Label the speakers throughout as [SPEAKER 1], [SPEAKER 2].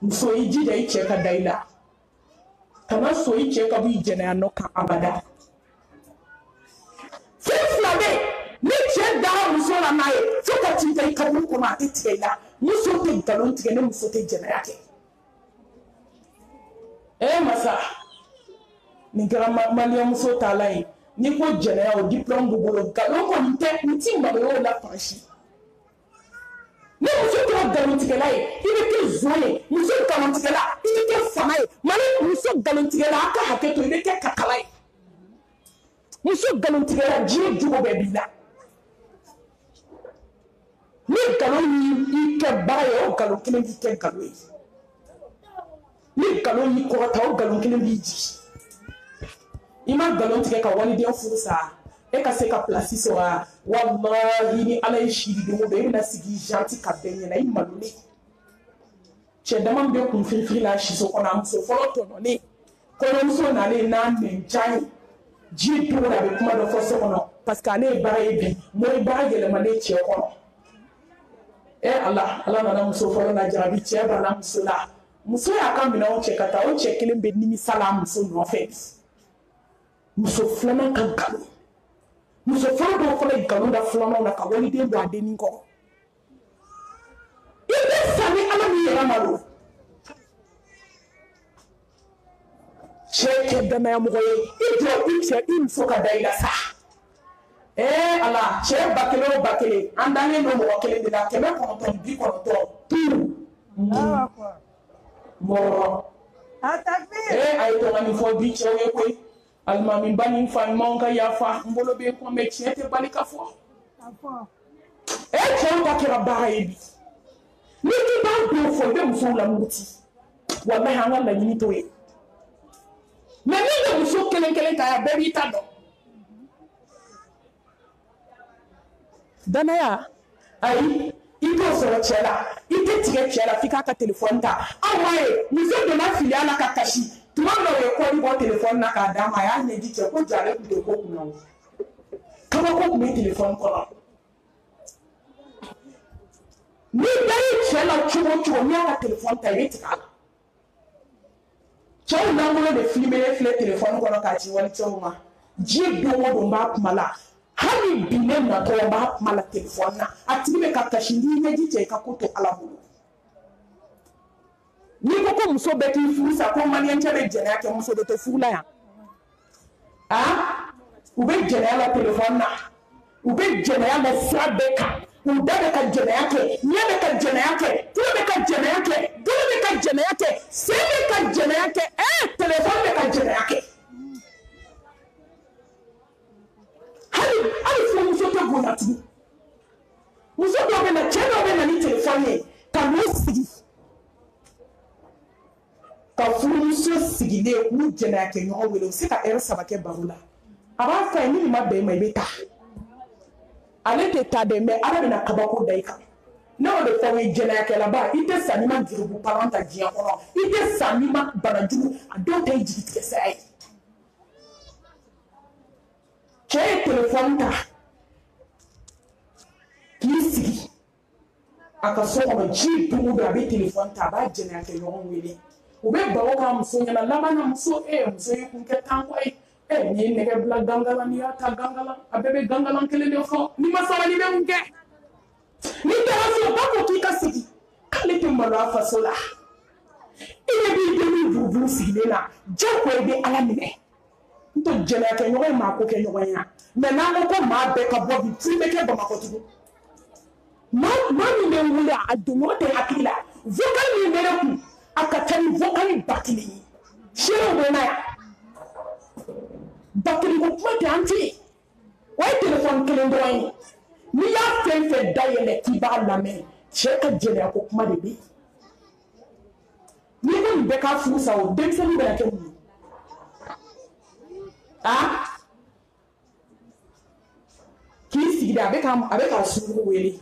[SPEAKER 1] muso i jija i cɛ ka da i la kana so i cɛ ka bɔ i jɛnɛya nɔ kan abada fɛn fila bɛ ni cɛ dara muso la n'a ye fo ka t'i da i kaburu kɔnɔ a tɛ tigɛ i la muso tɛ nkalon tigɛ ni muso tɛ jɛnɛya kɛ ee eh, masa nin kɛra maliyamuso taala ye n'i ko jɛnɛya o diplɔmu b'u bolo nkalon kɔni tɛ u ti maloya o la fan si ne muso kɛra nkalontigɛla ye i bɛ kɛ zon ye muso nkalontigɛla i bɛ kɛ fanga ye mali muso nkalontigɛla a ka hakɛ to i bɛ kɛ kakala ye muso nkalontigɛla diɲɛ jogo bɛɛ b'i la ni nkalon y'i kɛ baara ye o nkalon kelen b'i kɛ nkalon ye ni nkalon y'i kɔrɔta o nkalon kelen b'i jigi i ma nkalon tigɛ ka waliden furu sa e ka se ka pilasi sɔrɔ a walahi ni ala ye siri don o don e bɛna sigi janti ka bɛn ɲɛna i malolen cɛ dama min bɛ kun firifiri la siso kɔnɔ a muso fɔlɔ tɔɲɔlen kɔɲɔmuso nalen n'a nɛnjan ye ji don a bɛ kuma dɔ fɔ so kɔnɔ parce que ale ye baara ye bi mori baara yɛlɛmalen cɛ kɔnɔ e ala ala nana muso fɔlɔ la jarabi cɛ banna muso la muso y'a ka minɛnw cɛ ka taa o cɛ kelen bɛ nimisa la a muso nɔfɛ bi muso filanan ka nkalon muso fɔlɔ dɔw fana nkalon da filanan na ka waliden don a denni kɔrɔ i bɛ sa ni ala min yɛrɛ ma don cɛ kɛ danayamɔgɔ ye i jɔ i cɛ i muso ka da i la sa ee ala cɛ ba kelen o ba kelen an dalen don mɔgɔ kelen de la kɛmɛ kɔnɔntɔn bi kɔnɔntɔn tuuru mɔgɔ ee a ye tɔgɔ min fɔ bi cɛw ye koyi alimamiba ni fa ɲumanw ka yafa n bolo bɛ kɔn mɛ tiɲɛ tɛ bali ka fɔ ee cɛw ka kɛra baara ye bi ni k'i b'a don fɔ i bɛ musow lamuruti walahi an ka laɲini t'o ye mɛ min bɛ muso kelen kelen ta yan bɛɛ b'i ta dɔn danaya ayi i t'o sɔrɔ cɛ la i tɛ tigɛ cɛ la f'i k'a ka telefɔni ta aw m'a ye muso donna filiya la ka kasi tuma dɔ u ye kɔɔri bɔ telefɔni na k'a d'a ma a y'a ɲɛji cɛ ko jalen tun tɛ ko kunna o kabako tun bɛ telefɔni kɔnɔ ni bɛɛ ye cɛ la cogo o cogo n'i y'a ka telefɔni ta i bɛ tigɛ a la cɛw lankolon de filime ne filɛ telefɔni kɔnɔ k'a ci wali cɛw ma diɲɛ don o don n b'a kuma la hali bi ne natɔ n b'a kuma la telefɔni na a tigi bɛ ka kasi n'i ɲɛji cɛ i ka ko to ala bolo n'i ko ko muso bɛɛ k'i furu sa ko maliyɛncɛ bɛ jɛnɛya kɛ muso de tɛ furu la yan a u bɛ jɛnɛya la telefɔni na u bɛ jɛnɛya la sira bɛɛ kan u da bɛ ka jɛnɛya kɛ ɲɛ bɛ ka jɛnɛya kɛ tulo bɛ ka jɛnɛya kɛ bolo bɛ ka jɛnɛya kɛ sen bɛ ka jɛnɛya kɛ ɛɛ telefɔni bɛ ka jɛnɛya kɛ. hali hali furumuso tɛ bonya tugun muso dɔ bɛ na cɛ dɔ bɛ na ni telefɔni ye ka n'u sigi ka furumuso sigilen k'u jɛnɛya kɛ ɲɔgɔn wele u se ka ɛrɛ saba kɛ baro la a b'a fɔ a ye ni nin ma bɛn i ma i bɛ taa ale tɛ taa dɛ mɛ ala bɛna kabako da i kan ne y'o de fɔ n ye jɛnɛyakɛlaba i tɛ sa n'i ma jurugu palan ta diɲɛ kɔnɔ i tɛ sa n'i ma bana jugu a dɔw ta ye jigitigɛ saya ye cɛ ye telefɔni ta k'i sigi a ka so kɔnɔ ji don o don a bɛ telefɔni ta a b'a jɛnɛ a kɛ ɲɔgɔn wele u bɛ baro k'a muso ɲɛna laban na muso e muso ye kun kɛ tanko ye ɛ n'i ye nɛgɛ bila gangalan n'i y'a ta gangalan a bɛɛ bɛ gangalan kelen de fɔ n'i ma sabali bɛ mun kɛ n'i taara so ba ko k'i ka sigi k'ale tɛ malo a faso la i ɲɛ b'i denni buruburu sigilen na jagoya i bɛ ala minɛ n tɛ jɛnɛya kɛ ɲɔgɔn ye maa ko kɛ ɲɔgɔn ye yan mɛ n'an ko ko maa bɛɛ ka bɔ bi f'i bɛ kɛ bamakɔ tugun maa maa min bɛ wuli a donko tɛ hakili la vocal min bɛ ne kun a ka ca ni vocal ba kelen ye seerew bɛ na yan ba kelen ko kuma tɛ an tɛ yen o ye telefɔni kelen dɔrɔn ye n'i y'a fɛn fɛn dayɛlɛ k'i b'a lamɛn cɛ ka jɛnɛya ko kuma de bɛ yen. N'i ko nin bɛɛ ka furu sa o denmisɛnnin bɛ kɛ mun a k'i sigi a bɛ a bɛ ka sugu wele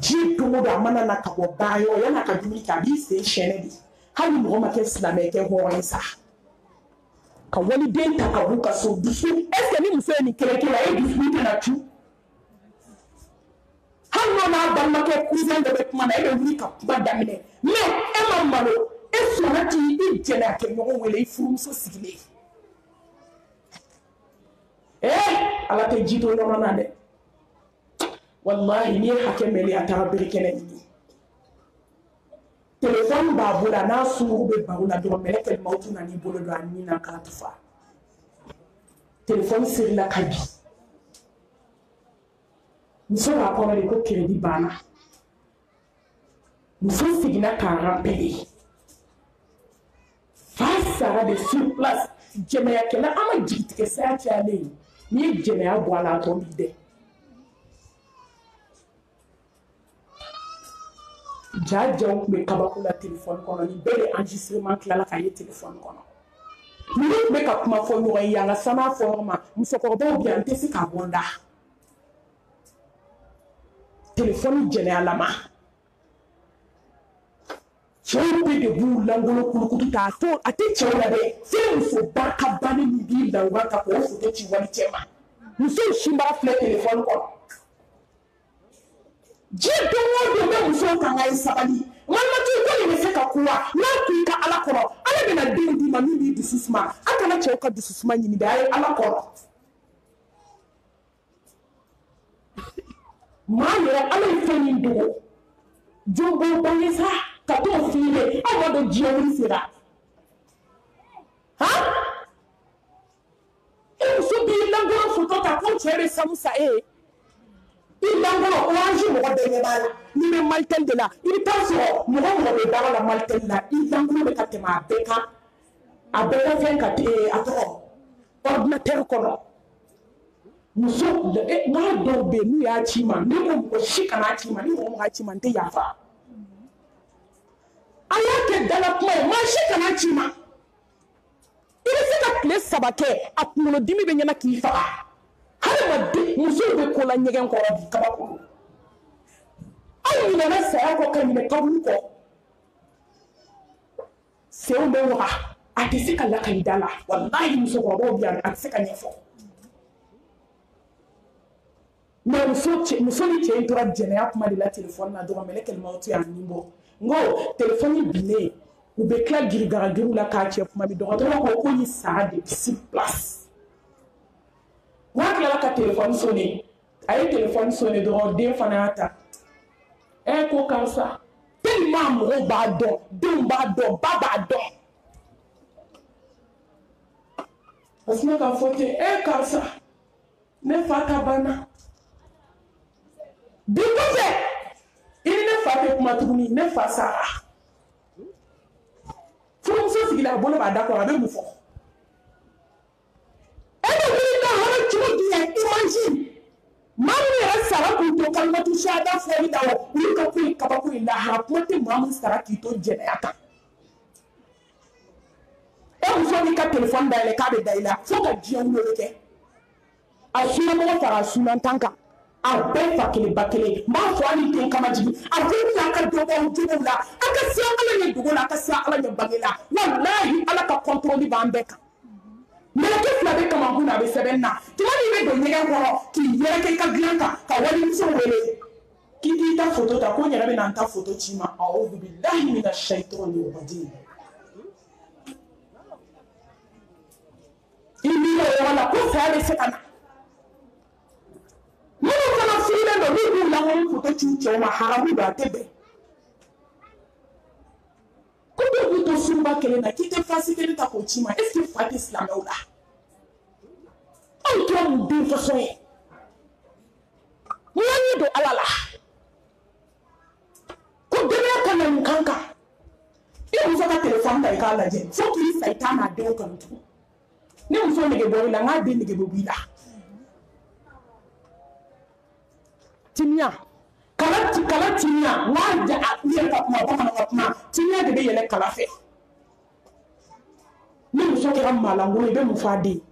[SPEAKER 1] ji don don a mana na ka bɔ baara yɔrɔ yan ka dumuni kɛ a b'i sen sɛnɛ de hali mɔgɔ ma kɛ silamɛ kɛ hɔrɔn ye sa ka waliden ta ka b'u ka so dusu ɛseke ni muso ye nin kɛlɛ kɛ a ye dusu tɛna tu hali n'o n'a balimakɛ cousin dɔ bɛ kuma na e bɛ wuli ka kuma daminɛ mais e ma malo e sɔnna k'i i jɛnɛ a kɛ ɲɔgɔn wele i furumuso sigilen ee ala tɛ ji to yɔrɔ la dɛ walahi n'i ye hakɛ mɛli a taara bere kɛnɛ ɲini telefɔni b'a bolo a n'a sunguru bɛ baro la dɔrɔn mɛlɛ kɛlima o tun na n'i bolo don a ni na k'a tufa telefɔni serila ka bi muso b'a kɔrɔ de ko keredi banna muso seginna k'a rapele fa sara de sur place jɛnɛyakɛla an ma jigitigɛ saya cayalen ye n'i ye jɛnɛya bɔ a la a tɔ b'i dɛ ja jɛw tun bɛ kabako la telefɔni kɔnɔ nin bɛɛ de enregistrement tilala ka ye telefɔni kɔnɔ ninnu tun bɛ ka kuma fɔ ɲɔgɔn ye yan ka san'a fɔ ɲɔgɔn ma musokɔrɔbaw bɛ yan n tɛ se k'a bɔ n da telefɔni jɛnɛyalama cɛw bɛ de b'u langolo kulukutu ta a to a tɛ cɛw la dɛ fɛn musoba ka banni min b'i lawura ta k'o foto ci wali cɛ ma musow sinbara filɛ telefɔni kɔnɔ diɲɛ don o don bɛ musow kan ka ye sabali malimatu ko nin bɛ se ka kuwa n'a ko i ka ala kɔrɔ ala bɛna den d'i ma min b'i dusu suma a kana cɛw ka dusu suma ɲini dɛ a ye ala kɔrɔ maa yɛrɛ ala ye fɛn min dogo jɔnbɔ bange sa ka t'o f'i ye aw b'a dɔn diɲɛ wuli sera han e muso b'i lankolon foto ta ko cɛ bɛ sanu sa e ye i lankolon orange mɔgɔ bɛɛ ɲɛ b'a la n'i bɛ malitel de la i bɛ taa sɔrɔ mɔgɔ mɔgɔ bɛ baara la malitel la i lankolon bɛ ka tɛmɛ a bɛɛ kan a bɛɛ ka fɛn ka eh, a tɔgɔ ordinateur kɔnɔ muso eh, n'a dɔw bɛ yen n'u y'a ci ma ne ko mɔgɔ si kana ci ma ni mɔgɔ mɔgɔ ci ma n tɛ yafa a y'a kɛ dala kuma ye maa si kana ci ma. i bɛ se ka tile saba kɛ a kunkolodimi bɛ ɲɛna k'i faga hadamaden musow bɛ ko la ɲɛgɛn kɔrɔ bi kaba kɔnɔ aw ɲinɛna saya kɔ ka ɲinɛ kaburu kɔ senw bɛ waga a tɛ se ka lakali da la walahi musokɔrɔbaw bɛ yan a tɛ se ka ɲɛfɔ mɛ muso ni cɛ in tora jɛnɛya kuma de la telefɔni na dɔrɔn mɛlɛ kɛlɛmaw tɛ yan nin bɔ n ko telefɔni binnen u bɛ tila girigarajugu la k'a cɛ kuma min dɔgɔtɔrɔ ko ko ni sara de si place n'a tilala ka telefɔni sonne a ye telefɔni sonne dɔrɔn den fana y'a ta ɛ ko karisa tellement mɔgɔw b'a dɔn denw b'a dɔn ba b'a dɔn a sinna k'a fɔ ten ɛ karisa ne fa ta banna bi kɔfɛ i ni ne fa tɛ kuma tuguni ne fa sara furumuso sigila a bolo b'a da kɔrɔ a bɛ mun fɔ e bɛ wuli ka hɔrɔ cogo di yan imansi maa min yɛrɛ sara k'u to kalimatu siyada fɔli la o olu ka ko ye kabako ye lahara kuma tɛ maa min sara k'i to jɛnɛya kan e muso n'i ka telefɔni dayɛlɛ k'a bɛ da i la fo ka diɲɛ wele kɛ a sunamɔgɔ fara a sunantan kan a bɛɛ fa kelen ba kelen n b'a fɔ hali den kama jigin a ko i bɛna a ka dɔgɔw juguw la a ka siran ala ɲɛ dugu la a ka siran ala ɲɛ bange la walahi ala ka kɔntɔrɔli b'an bɛɛ kan mɛlɛkɛ fila bɛ kamankun na a bɛ sɛbɛn na tuma min bɛ don ɲɛgɛn kɔrɔ k'i yɛrɛkɛ i ka dilan kan ka walimuso wele k'i t'i ta foto ta ko n yɛrɛ bɛna n ta foto ci ma aoudu bilahi mina shaitɔni rajim i miiri o yɔrɔ la ko saya bɛ se ka na minnu fana firilen don n'u b'u lankolo foto ci u cɛw ma haramu don a tɛ bɛn ko dɔw b'u to furuba kelen na k'i tɛ fasi kelen ta k'o ci ma est ce que fa tɛ silamɛw la aw tora mun den fasɔn ye N y'an ɲɛ don Ala la ko dɛmɛ ka na nin kan kan i muso ka telefɔni ta i k'a lajɛ fo k'i sa i t'a n'a denw kanu tugun ni muso nege bɔ i la n k'a den nege bɛ bɔ i la timiya kala kala timiya n k'a ja a i yɛrɛ ka kuma bamananw ka kuma timiya de bɛ yɛlɛ kala fɛ ni muso kɛra maalankolon i bɛ mun fɔ a den ye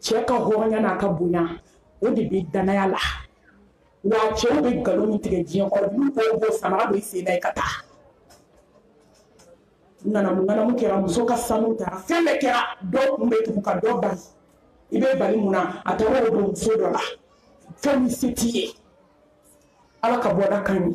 [SPEAKER 1] cɛ ka hɔrɔnya n'a ka bonya o de bɛ danaya la wa cɛw bɛ nkalon min tigɛ diɲɛ kɔrɔ n'u ko bɔ samara don i sen na i ka taa ŋanamu ŋanamu kɛra muso ka sanu taara fɛn bɛɛ kɛra dɔ kun bɛ tugu ka dɔ bali i bɛ bali mun na a taara o don muso dɔ la fɛn min se t'i ye ala ka bɔda ka ɲi